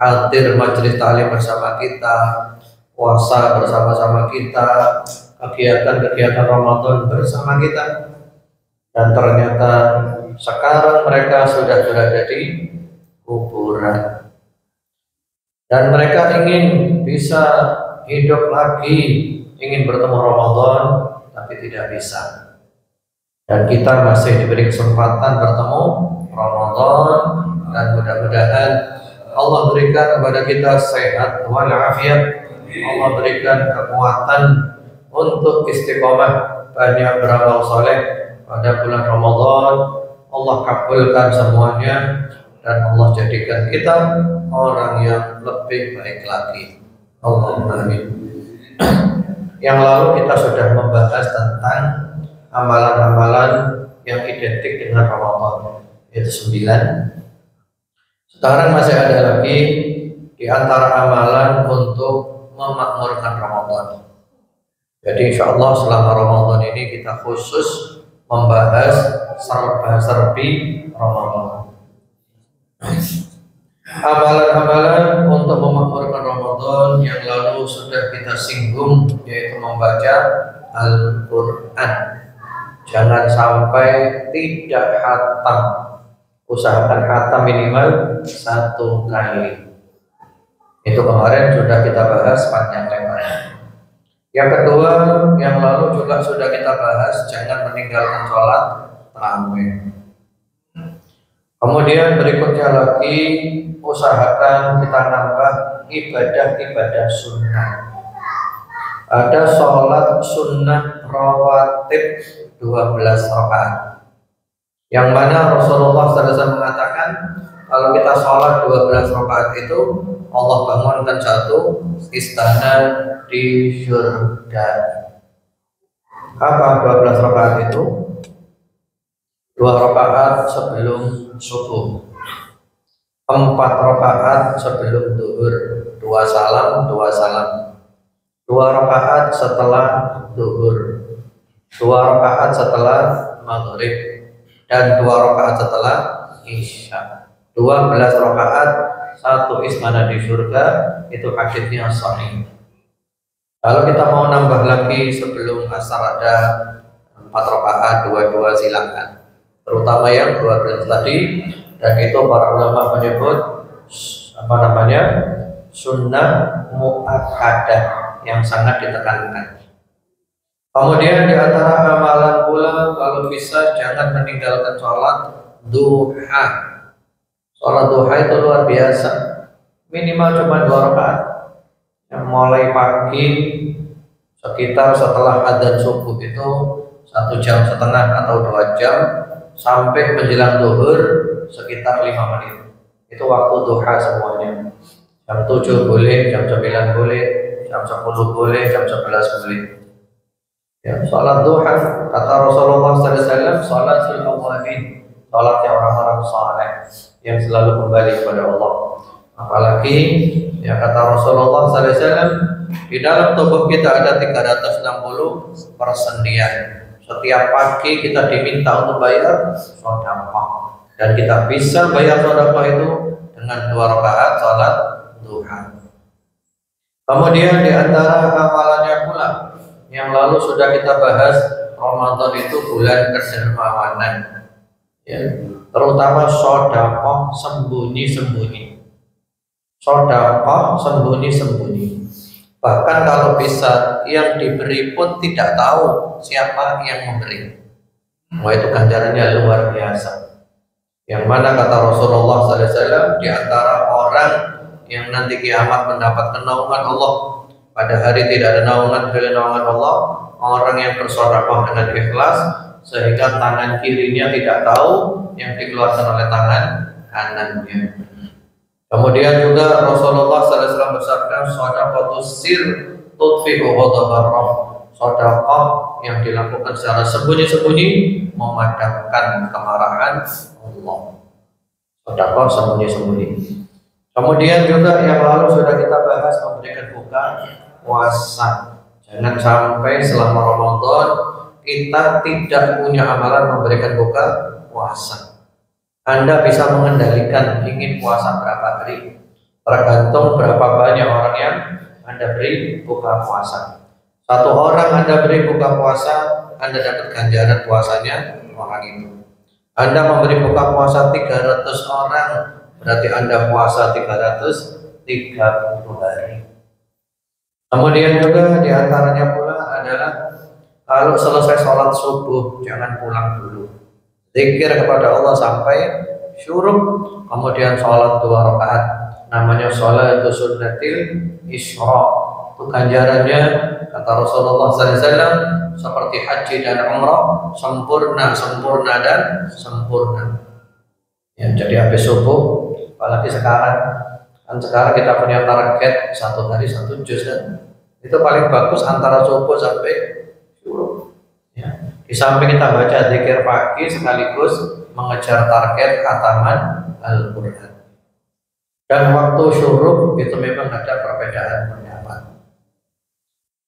hadir majelis taklim bersama kita, puasa bersama-sama kita, kegiatan-kegiatan Ramadan bersama kita. Dan ternyata sekarang mereka sudah berada di kuburan. Dan mereka ingin bisa hidup lagi, ingin bertemu Ramadan, tapi tidak bisa. Dan kita masih diberi kesempatan bertemu Ramadan dan mudah-mudahan Allah berikan kepada kita sehat walafiat. Allah berikan kekuatan untuk istiqomah banyak beramal soleh pada bulan Ramadan. Allah kabulkan semuanya dan Allah jadikan kita orang yang lebih baik lagi. Allahumma amin. Yang lalu kita sudah membahas tentang amalan-amalan yang identik dengan Ramadan yaitu sembilan. Sekarang masih ada lagi di antara amalan untuk memakmurkan Ramadan. Jadi insya Allah selama Ramadan ini kita khusus membahas serba-serbi Ramadan. Amalan-amalan untuk memakmurkan Ramadan yang lalu sudah kita singgung yaitu membaca Al-Quran. Jangan sampai tidak hatam. Usahakan hatam minimal satu kali. Itu kemarin sudah kita bahas panjang lebar. Yang kedua, yang lalu juga sudah kita bahas, jangan meninggalkan sholat tarawih. Kemudian berikutnya lagi usahakan kita nambah ibadah-ibadah sunnah. Ada sholat sunnah rawatib 12 rakaat. Yang mana Rasulullah SAW mengatakan kalau kita sholat 12 rakaat itu Allah bangunkan satu istana di surga. Apa 12 rakaat itu? Dua rakaat sebelum subuh. Empat rakaat sebelum duhur. Dua salam dua salam. Dua rakaat setelah duhur. Dua rakaat setelah maghrib dan dua rakaat setelah isya. Dua belas rakaat satu ismana di surga itu hadisnya sahih. Kalau kita mau nambah lagi sebelum asar ada empat rakaat dua-dua silakan. Terutama yang dua belas tadi dan itu para ulama menyebut apa namanya sunnah muakkadah yang sangat ditekankan. Kemudian di antara amalan pula kalau bisa jangan meninggalkan sholat duha. Sholat duha itu luar biasa. Minimal cuma dua rakaat. Yang mulai pagi sekitar setelah adzan subuh itu satu jam setengah atau dua jam sampai menjelang duhur sekitar lima menit. Itu waktu duha semuanya. Jam 7 boleh, jam 9 boleh, jam 10 boleh, jam 11 boleh. Ya, salat duha kata Rasulullah SAW, salat awwabin, salatnya orang-orang saleh yang selalu kembali kepada Allah. Apalagi ya kata Rasulullah SAW, di dalam tubuh kita ada 360 persendian. Setiap pagi kita diminta untuk bayar sedekah dan kita bisa bayar sedekah itu dengan dua rakaat salat duha. Kemudian di antara amalannya pula yang lalu sudah kita bahas Ramadan itu bulan kedermawanan. Ya, terutama sodakoh sembunyi-sembunyi. Sodakoh sembunyi-sembunyi. Bahkan kalau bisa yang diberi pun tidak tahu siapa yang memberi. Wah itu ganjarannya luar biasa. Yang mana kata Rasulullah SAW di antara orang yang nanti kiamat mendapat naungan Allah pada hari tidak ada naungan kecuali naungan Allah orang yang bersodakoh dengan ikhlas sehingga tangan kirinya tidak tahu yang dikeluarkan oleh tangan kanannya. Kemudian juga Rasulullah SAW bersabda, "Sodakoh sir tutfi'u ghadabar Sodakoh yang dilakukan secara sembunyi-sembunyi memadamkan kemarahan Allah. Sedekah sembunyi-sembunyi. Kemudian juga yang lalu sudah kita bahas memberikan buka puasa. Jangan sampai selama Ramadan kita tidak punya amalan memberikan buka puasa. Anda bisa mengendalikan ingin puasa berapa hari. Tergantung berapa banyak orang yang Anda beri buka puasa. Satu orang Anda beri buka puasa, Anda dapat ganjaran puasanya orang itu. Anda memberi buka puasa 300 orang, berarti Anda puasa 330 hari. Kemudian juga di antaranya pula adalah kalau selesai sholat subuh jangan pulang dulu. Zikir kepada Allah sampai syuruk, kemudian sholat dua rakaat. Namanya sholat itu sunnatil isra itu ganjarannya kata Rasulullah SAW seperti haji dan umrah sempurna sempurna dan sempurna ya jadi habis subuh apalagi sekarang kan sekarang kita punya target satu hari satu juz kan. Itu paling bagus antara subuh sampai subuh ya. Di samping kita baca zikir pagi sekaligus mengejar target kataman Al-Quran. Dan waktu syuruk itu memang ada perbedaan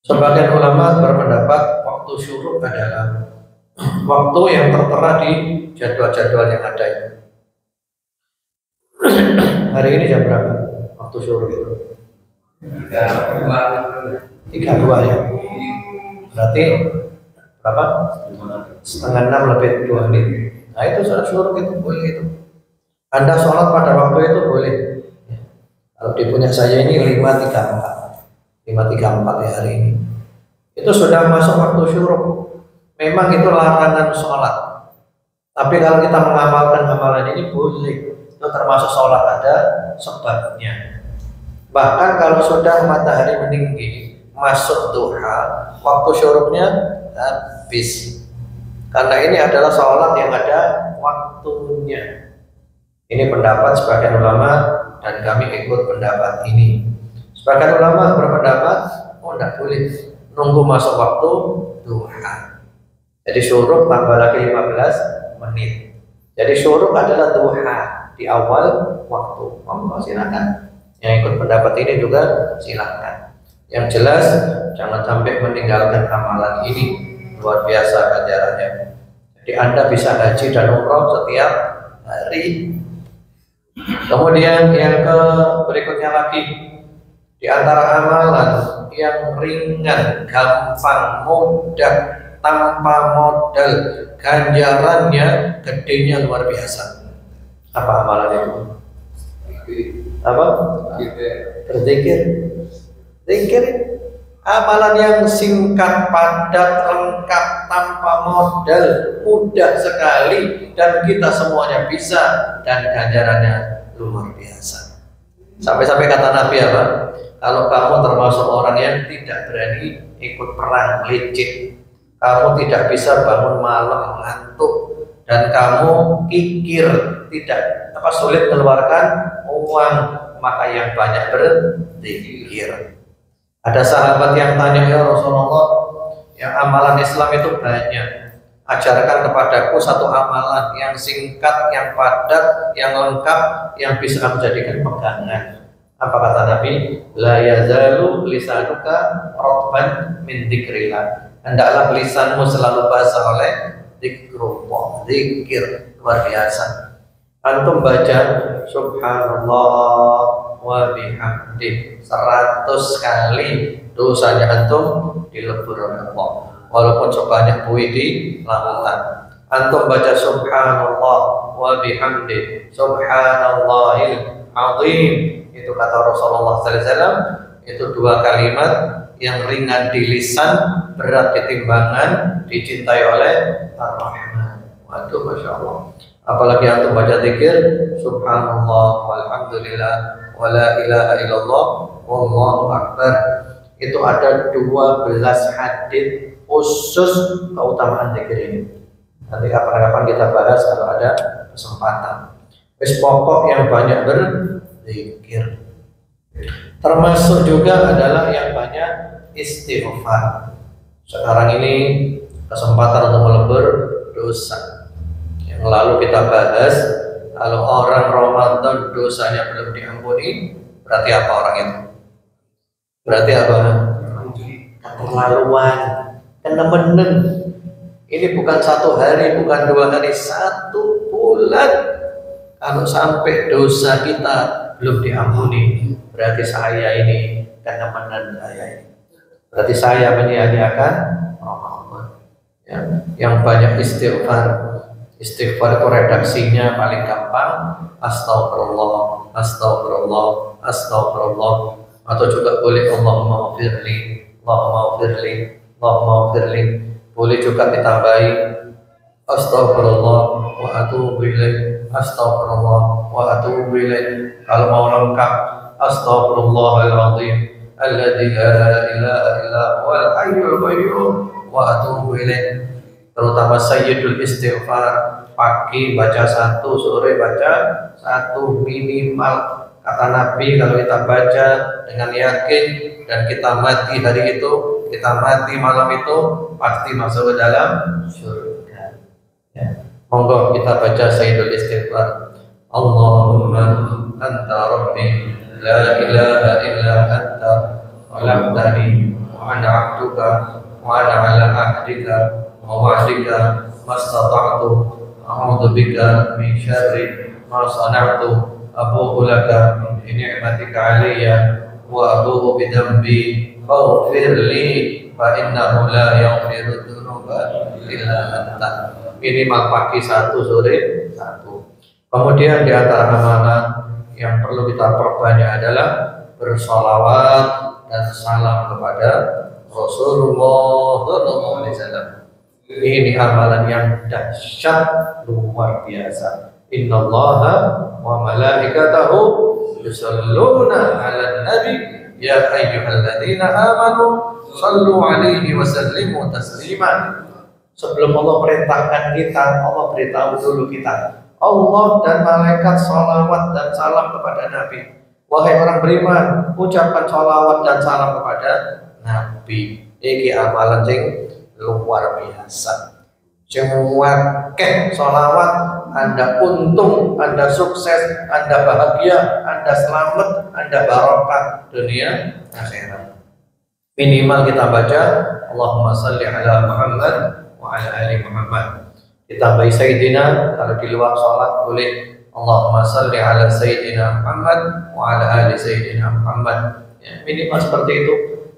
Sebagian ulama berpendapat waktu syuruk adalah waktu yang tertera di jadwal-jadwal yang ada. Hari ini jam berapa? Waktu syuruk itu? Tiga dua ya. Berarti berapa? Setengah enam lebih dua menit. Nah itu sholat syuruk itu boleh itu. Anda sholat pada waktu itu boleh. Kalau di punya saya ini lima tiga empat. 534 ya hari ini itu sudah masuk waktu syuruk memang itu larangan sholat tapi kalau kita mengamalkan amalan ini boleh itu termasuk sholat ada sebabnya bahkan kalau sudah matahari meninggi masuk duha waktu syuruknya habis karena ini adalah sholat yang ada waktunya ini pendapat sebagian ulama dan kami ikut pendapat ini Sebagian ulama berpendapat, oh tidak boleh nunggu masuk waktu duha. Jadi syuruk tambah lagi 15 menit. Jadi syuruk adalah duha di awal waktu. Monggo silakan. Yang ikut pendapat ini juga silakan. Yang jelas jangan sampai meninggalkan amalan ini luar biasa ganjarannya. Jadi Anda bisa haji dan umroh setiap hari. Kemudian yang ke berikutnya lagi di antara amalan yang ringan, gampang, mudah, tanpa modal, ganjarannya gedenya luar biasa. Apa amalan itu? Apa? Berzikir. Zikir. Amalan yang singkat, padat, lengkap, tanpa modal, mudah sekali dan kita semuanya bisa dan ganjarannya luar biasa. Sampai-sampai kata Nabi apa? kalau kamu termasuk orang yang tidak berani ikut perang licik kamu tidak bisa bangun malam ngantuk dan kamu kikir tidak apa sulit mengeluarkan uang maka yang banyak berzikir ada sahabat yang tanya ya Rasulullah yang amalan Islam itu banyak ajarkan kepadaku satu amalan yang singkat, yang padat, yang lengkap, yang bisa menjadikan pegangan. Apa kata Nabi? La yazalu lisanuka rotban min dzikrillah. Hendaklah lisanmu selalu basah oleh zikrullah, zikir luar biasa. Antum baca subhanallah wa bihamdi seratus kali dosanya antum dilebur Allah. Walaupun sebanyak buih di lautan. Antum baca subhanallah wa bihamdi subhanallahil azim itu kata Rasulullah SAW itu dua kalimat yang ringan di lisan berat di timbangan dicintai oleh Ar-Rahman waduh Masya Allah. Apalagi antum baca zikir subhanallah walhamdulillah wala ilaha illallah wallahu akbar. Itu ada 12 hadis khusus keutamaan zikir ini. Nanti kapan-kapan kita bahas kalau ada kesempatan. Wis pokok yang banyak ber zikir. Termasuk juga adalah yang banyak istighfar. Sekarang ini kesempatan untuk melebur dosa. Yang lalu kita bahas kalau orang Ramadan dosanya belum diampuni, berarti apa orang itu? Berarti apa? Keterlaluan, kenemenen. Ini bukan satu hari, bukan dua hari, satu bulan. Kalau sampai dosa kita belum diampuni, berarti saya ini teman saya ini. Berarti saya menyia-nyiakan Ramadan. Ya, yang banyak istighfar. Istighfar itu redaksinya paling gampang. Astagfirullah, astagfirullah, astagfirullah. Atau juga boleh Allahumma firli, Allahumma firli, Allahumma firli. Boleh juga ditambahi Astagfirullah wa atubu ilaih. Astagfirullah wa atubu ilaih. Kalau mau lengkap Astagfirullahaladzim La ilaha illa huwal hayyul qayyum. Wa atubu ilaih. Terutama sayyidul istighfar. Pagi baca satu, sore baca satu minimal. Kata Nabi kalau kita baca dengan yakin dan kita mati hari itu kita mati malam itu pasti masuk ke dalam surga. Ya. monggo kita baca Sayyidul Istighfar. Allahumma anta rabbi ana 'abduka wa ana 'ala ahdika wa wa'dika mastata'tu a'udzu bika min syarri ma sana'tu abu'u laka bi ni'matika 'alayya wa abu'u bi dhanbi faghfir li fa innahu la yaghfiru dzunuba illa anta. Minimal pagi satu sore satu. Kemudian di antara amalan yang perlu kita perbanyak adalah bersolawat dan salam kepada Rasulullah ini amalan yang dahsyat luar biasa. Inna Allah wa malaikatahu yusalluna ala nabi. Ya ayyuhalladzina amanu sallu alaihi wa sallimu taslima sebelum Allah perintahkan kita Allah beritahu dulu kita Allah dan malaikat salawat dan salam kepada Nabi wahai orang beriman ucapkan salawat dan salam kepada Nabi ini amalan yang luar biasa semua kek salawat anda untung, Anda sukses, Anda bahagia, Anda selamat, Anda barokah dunia akhirat. Minimal kita baca Allahumma salli ala Muhammad wa ala ali Muhammad. Kita baca Sayyidina kalau di luar sholat boleh Allahumma salli ala Sayyidina Muhammad wa ala ali Sayyidina Muhammad. Ya, minimal seperti itu.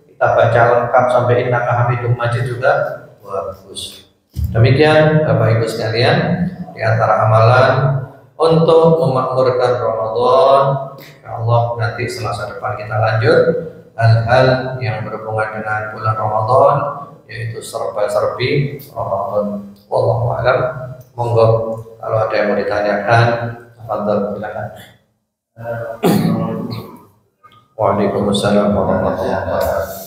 Kita baca lengkap sampai inna hamidum majid juga bagus. Demikian Bapak Ibu sekalian di antara amalan untuk memakmurkan Ramadan. Allah nanti selasa depan kita lanjut hal-hal yang berhubungan dengan bulan Ramadan yaitu serba-serbi Ramadan. Wallahu a'lam. Monggo kalau ada yang mau ditanyakan, Fadal silakan. Waalaikumsalam warahmatullahi wabarakatuh.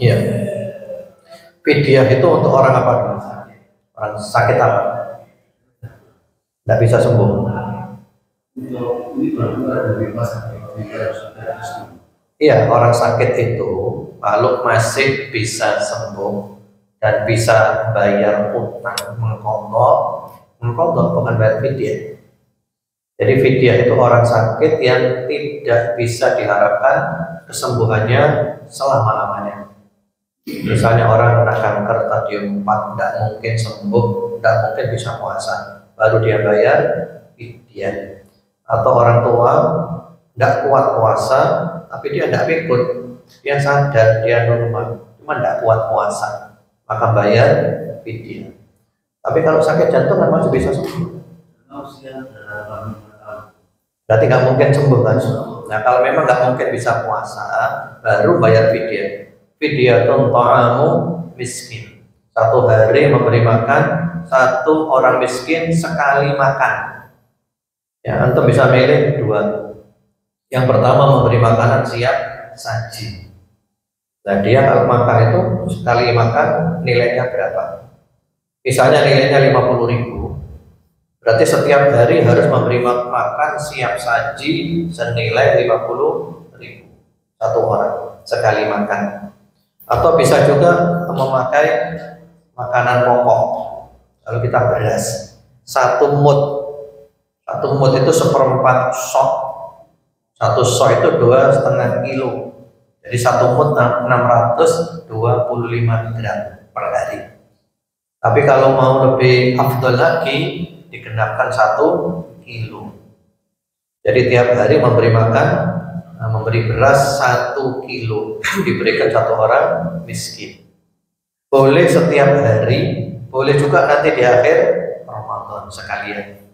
Iya. Fidyah itu untuk orang apa? Orang sakit apa? Tidak bisa sembuh. Iya, orang sakit itu kalau masih bisa sembuh dan bisa bayar utang mengkodok, mengkodok bukan bayar fidyah. Jadi fidyah itu orang sakit yang tidak bisa diharapkan kesembuhannya selama-lamanya. Misalnya orang kena kanker stadium 4 tidak mungkin sembuh, tidak mungkin bisa puasa, baru dia bayar fidyah. Atau orang tua tidak kuat puasa, tapi dia tidak ikut, dia sadar, dia normal, cuma tidak kuat puasa, maka bayar fidyah. Tapi kalau sakit jantung kan masih bisa sembuh. Berarti nggak mungkin sembuh kan? Nah kalau memang nggak mungkin bisa puasa, baru bayar fidyah. Fidyah ta'amu miskin. Satu hari memberi makan satu orang miskin sekali makan. Ya, antum bisa milih dua. Yang pertama memberi makanan siap saji. Nah dia kalau makan itu sekali makan nilainya berapa? Misalnya nilainya 50 ribu, Berarti setiap hari harus memberi makan siap saji senilai 50 ribu satu orang sekali makan. Atau bisa juga memakai makanan pokok. Kalau kita beras satu mut, satu mut itu seperempat sok. Satu sok itu dua setengah kilo. Jadi satu mut 625 gram per hari. Tapi kalau mau lebih afdol lagi, digenapkan satu kilo. Jadi tiap hari memberi makan, eh, memberi beras satu kilo diberikan satu orang miskin. Boleh setiap hari, boleh juga nanti di akhir Ramadan sekalian.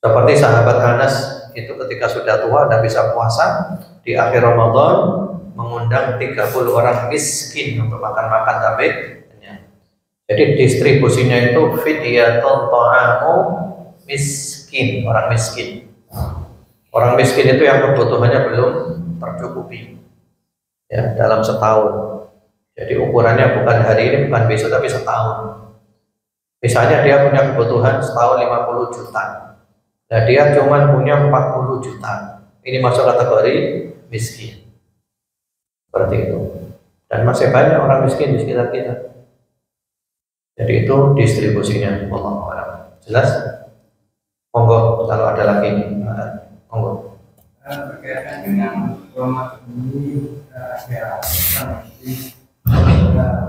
Seperti sahabat Anas itu ketika sudah tua dan bisa puasa di akhir Ramadan mengundang 30 orang miskin untuk makan-makan tapi jadi distribusinya itu fidyatun ta'amu miskin, orang miskin. Orang miskin itu yang kebutuhannya belum tercukupi ya dalam setahun. Jadi ukurannya bukan hari ini, bukan besok, tapi setahun. Misalnya dia punya kebutuhan setahun 50 juta. Nah dia cuma punya 40 juta. Ini masuk kategori miskin. Seperti itu. Dan masih banyak orang miskin di sekitar kita. Jadi itu distribusinya Allah Jelas? Monggo kalau ada lagi monggo. Berkaitan dengan Ramadan ini ya nanti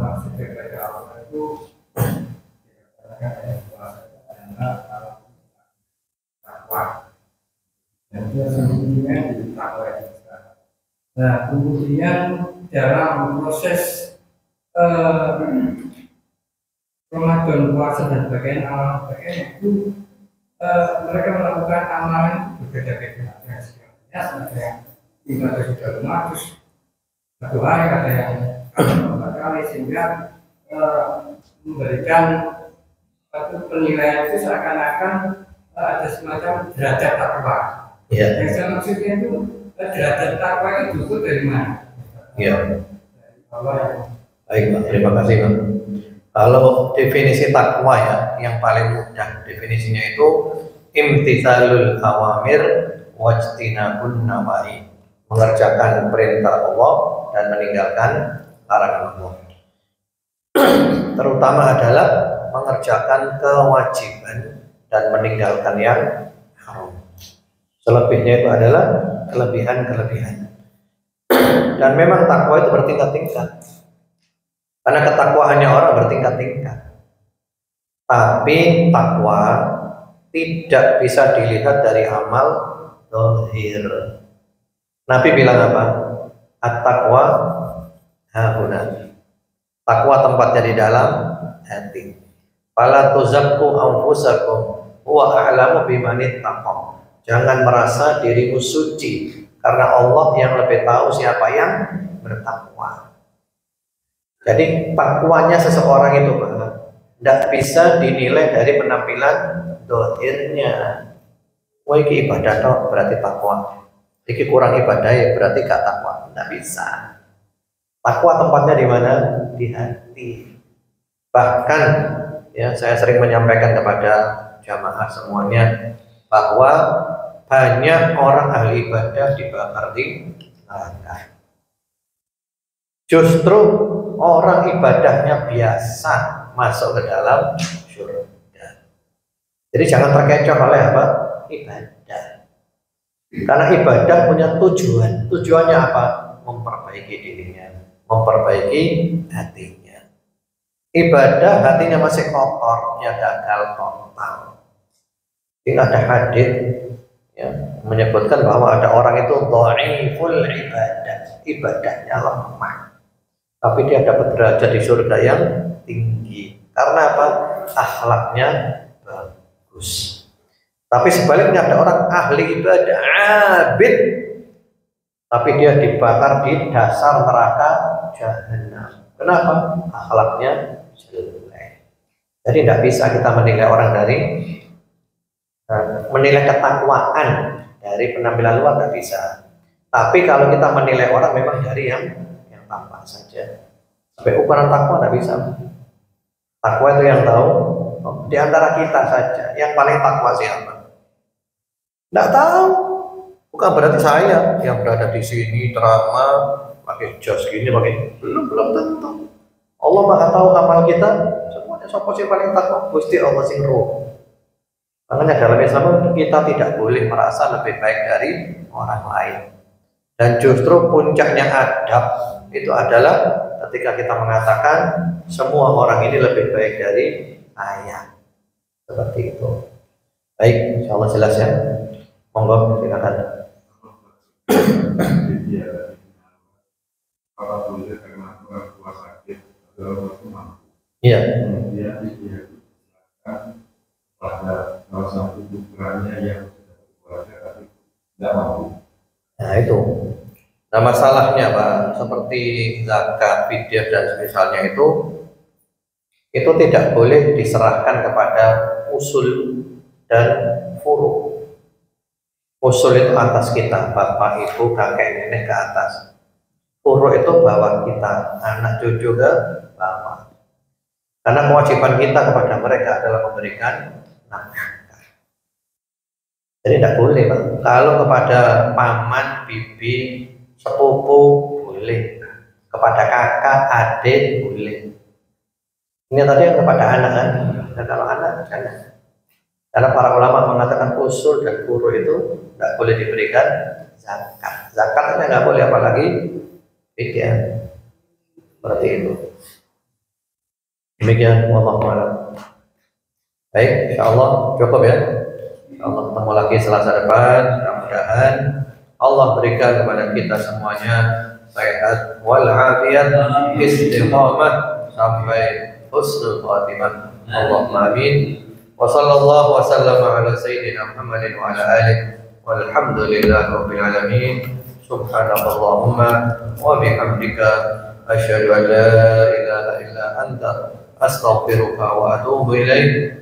maksud daripada Allah itu dan dia sendirinya di takwa Nah kemudian dalam proses Ramadan puasa dan bagian amal bagian itu uh, mereka melakukan amalan berbeda-beda ya ada yang ibadah sudah rumah terus satu hari ada yang empat kali sehingga uh, memberikan satu penilaian itu seakan-akan uh, ada semacam derajat takwa. Ya. Yang saya maksudnya itu derajat takwa itu dari mana? Ya. Baik, Pak. Terima kasih, Pak. Kalau definisi takwa ya, yang paling mudah definisinya itu imtithalul awamir wajtinabun nawahi. Mengerjakan perintah Allah dan meninggalkan larangan Allah. Terutama adalah mengerjakan kewajiban dan meninggalkan yang haram. Selebihnya itu adalah kelebihan-kelebihan. Dan memang takwa itu bertingkat-tingkat karena ketakwaannya orang bertingkat-tingkat. Tapi takwa tidak bisa dilihat dari amal dohir. Nabi bilang apa? At-taqwa hahuna. Takwa tempatnya di dalam hati. Fala tuzakku anfusakum wa a'lamu bimanit taqwa. Jangan merasa dirimu suci karena Allah yang lebih tahu siapa yang bertakwa. Jadi takwanya seseorang itu Pak, tidak bisa dinilai dari penampilan dohirnya. Wah ini ibadah toh berarti takwa. Iki kurang ibadah ya berarti gak takwa. Tidak bisa. Takwa tempatnya di mana? Di hati. Bahkan ya saya sering menyampaikan kepada jamaah semuanya bahwa banyak orang ahli ibadah dibakar di neraka. Justru orang ibadahnya biasa masuk ke dalam surga. Jadi jangan terkecoh oleh apa? Ibadah. Karena ibadah punya tujuan. Tujuannya apa? Memperbaiki dirinya, memperbaiki hatinya. Ibadah hatinya masih kotor, ya gagal total. Ini ada hadis ya, menyebutkan bahwa ada orang itu dhaiful ibadah, ibadahnya lemah tapi dia dapat derajat di surga yang tinggi. Karena apa? Akhlaknya bagus. Tapi sebaliknya ada orang ahli ibadah, abid, tapi dia dibakar di dasar neraka jahanam. Kenapa? Akhlaknya jelek. Jadi tidak bisa kita menilai orang dari menilai ketakwaan dari penampilan luar tidak bisa. Tapi kalau kita menilai orang memang dari yang tampak saja. Sampai ukuran takwa tidak bisa. Takwa itu yang tahu di antara kita saja. Yang paling takwa siapa? Tidak tahu. Bukan berarti saya yang berada di sini drama pakai jas gini pakai belum belum tentu. Allah maha tahu amal kita. Semuanya siapa sih paling takwa? Gusti Allah sing roh. Makanya dalam Islam kita tidak boleh merasa lebih baik dari orang lain. Dan justru puncaknya adab itu adalah ketika kita mengatakan semua orang ini lebih baik dari ayah. Seperti itu. Baik, insya Allah jelas ya. Monggo silakan. Iya. Kemudian dia pada salah satu putranya yang sudah tapi tidak mampu. Nah itu. Nah masalahnya Pak, seperti zakat, fidyah dan misalnya itu itu tidak boleh diserahkan kepada usul dan furu. Usul itu atas kita, bapak, ibu, kakek, nenek ke atas. Furu itu bawah kita, anak cucu ke bapak. Karena kewajiban kita kepada mereka adalah memberikan nafkah. Jadi tidak boleh, Pak. Kalau kepada paman, bibi, sepupu boleh. Kepada kakak, adik boleh. Ini tadi yang kepada anak kan. Dan kalau anak jangan. Karena para ulama mengatakan usul dan guru itu tidak boleh diberikan zakat. Zakat hanya nggak boleh apalagi fidyah. Seperti itu. Demikian Allah malam. Baik, insya Allah cukup ya. Insya Allah ketemu lagi selasa depan. Mudah-mudahan Allah berikan kepada kita semuanya sehat walafiat istiqamah sampai husnul khatimah. Allahumma amin. وصلى الله وسلم على سيدنا محمد وعلى آله والحمد لله رب العالمين سبحانك اللهم وبحمدك أشهد أن لا إله إلا أنت أستغفرك وأتوب إليك